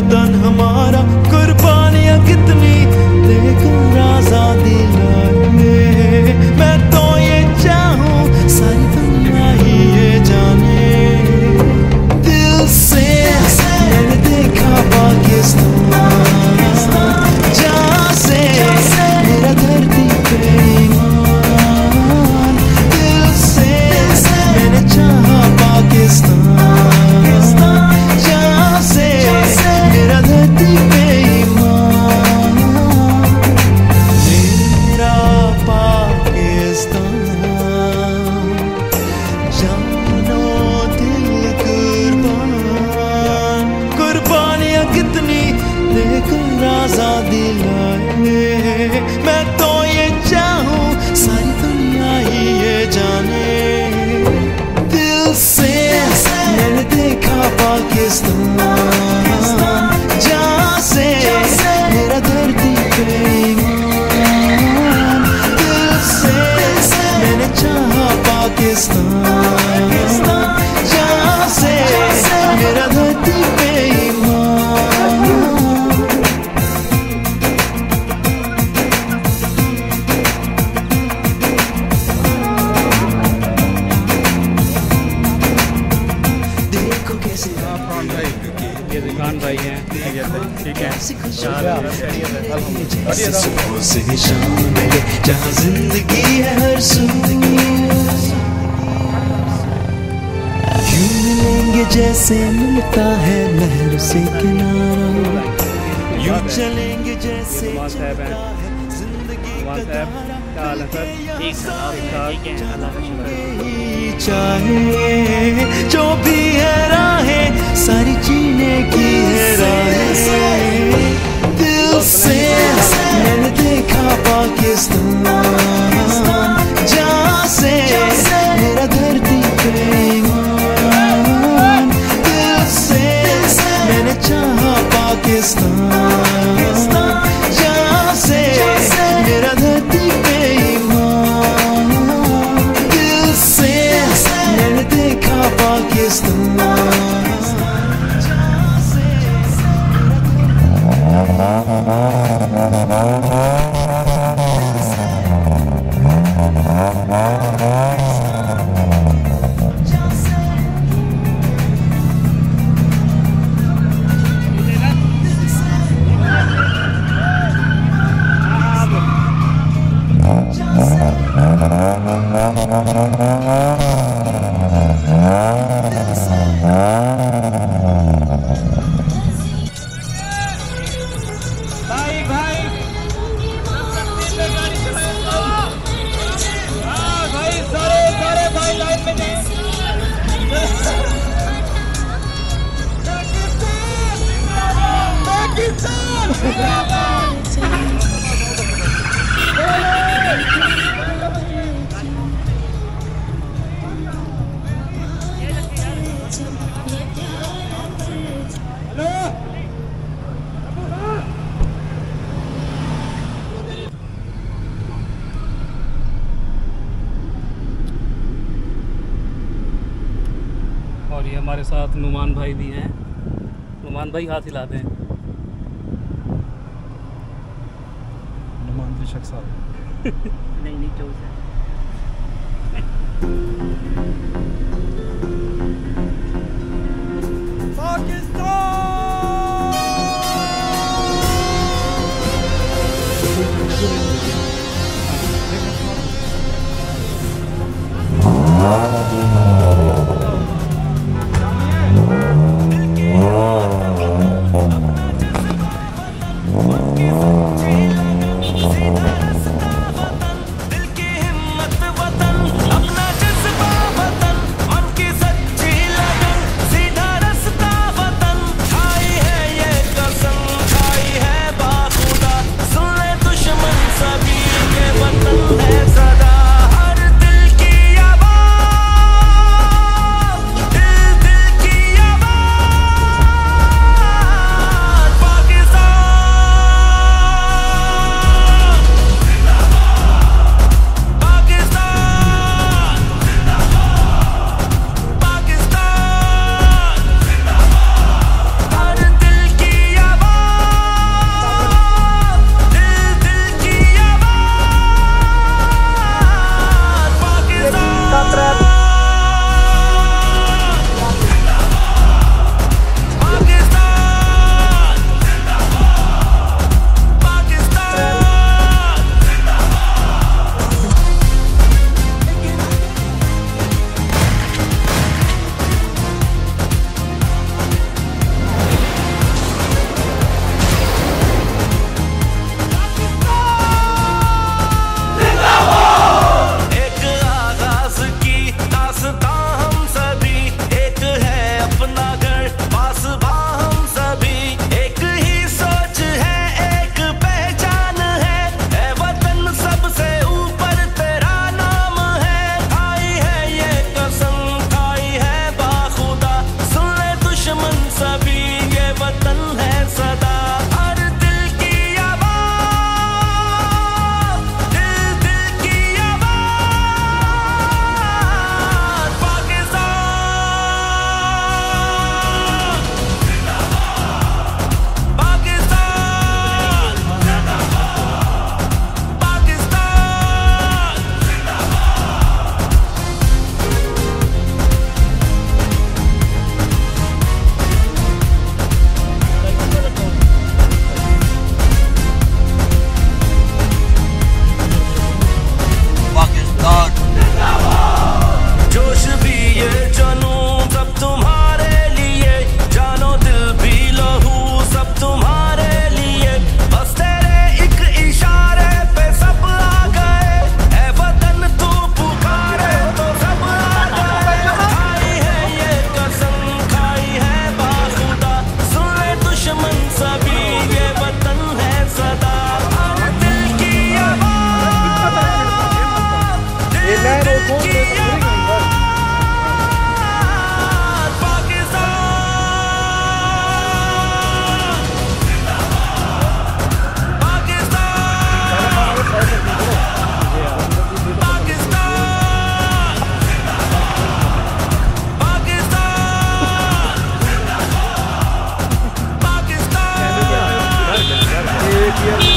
जान हमारी ये वतन देकर आज़ादी लाए मैं तो ये चाहूँ सारी दुनिया ही ये जाने। दिल से मैंने देखा पाकिस्तान। जहाँ से मेरा धरती पे दिल से मैंने चाहा पाकिस्तान। ठीक ज़िंदगी हर यूँ मिलेंगे जैसे मिलता है लहर से किनारा यूँ चलेंगे जैसे चाहे जो भी है राहें सारी जीने की है दिल से मैंने देखा पाकिस्तान। जहाँ से मेरा धरती पे दिल से मैंने चाहा पाकिस्तान। भाई और ये हमारे साथ नुमान भाई भी हैं। नुमान भाई हाथ हिलाते हैं। नुमान शख्स नहीं नहीं चौक दिल Yeah.